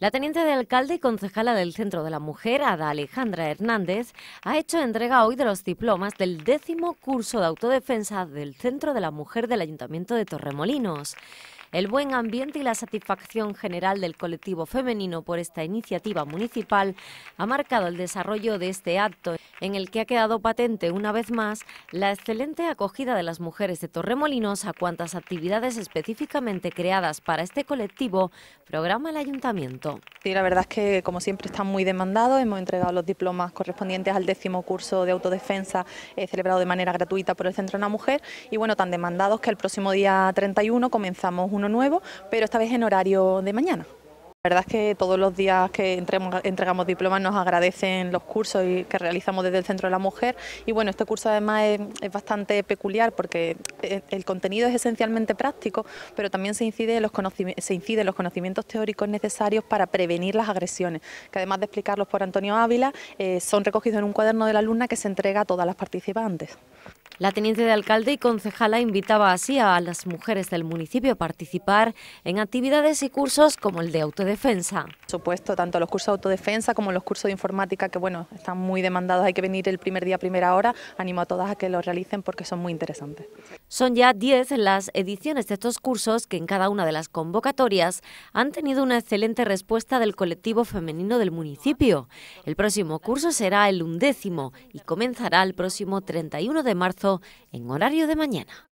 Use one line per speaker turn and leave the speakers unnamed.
La teniente de alcalde y concejala del Centro de la Mujer, Ada Alejandra Hernández, ha hecho entrega hoy de los diplomas del décimo curso de autodefensa del Centro de la Mujer del Ayuntamiento de Torremolinos. El buen ambiente y la satisfacción general del colectivo femenino por esta iniciativa municipal ha marcado el desarrollo de este acto, en el que ha quedado patente una vez más la excelente acogida de las mujeres de Torremolinos a cuantas actividades específicamente creadas para este colectivo programa el ayuntamiento.
Sí, la verdad es que como siempre están muy demandados, hemos entregado los diplomas correspondientes al décimo curso de autodefensa eh, celebrado de manera gratuita por el Centro de la Mujer y bueno, tan demandados que el próximo día 31 comenzamos uno nuevo, pero esta vez en horario de mañana. La verdad es que todos los días que entregamos diplomas nos agradecen los cursos que realizamos desde el Centro de la Mujer y bueno, este curso además es, bastante peculiar porque eh, el contenido es esencialmente práctico, pero también se incide, en los se los conocimientos teóricos necesarios para prevenir las agresiones, que además de explicarlos por Antonio Ávila, eh, son recogidos en un cuaderno de la alumna que se entrega a todas las participantes.
La teniente de alcalde y concejala invitaba así a las mujeres del municipio a participar en actividades y cursos como el de autodefensa.
Por supuesto, tanto los cursos de autodefensa como los cursos de informática, que bueno, están muy demandados, hay que venir el primer día a primera hora, animo a todas a que los realicen porque son muy interesantes.
Son ya 10 las ediciones de estos cursos que en cada una de las convocatorias han tenido una excelente respuesta del colectivo femenino del municipio. El próximo curso será el undécimo y comenzará el próximo 31 de en horario de mañana.